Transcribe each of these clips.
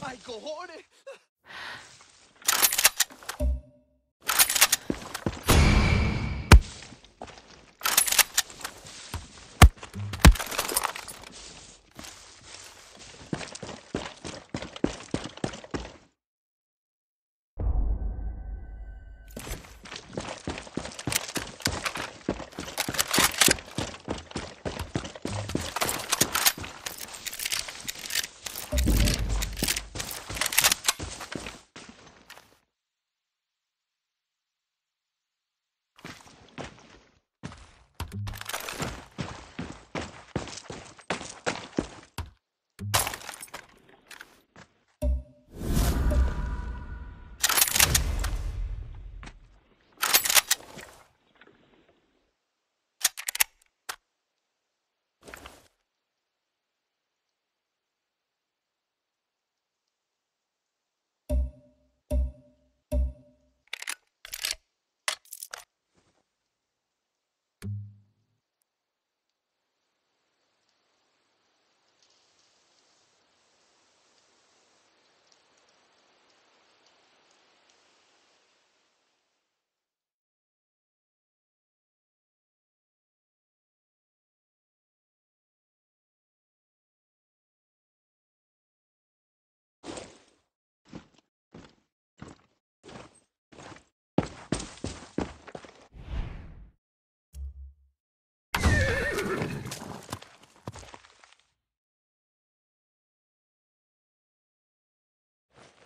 Ai, cojones!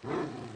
Mm-hmm.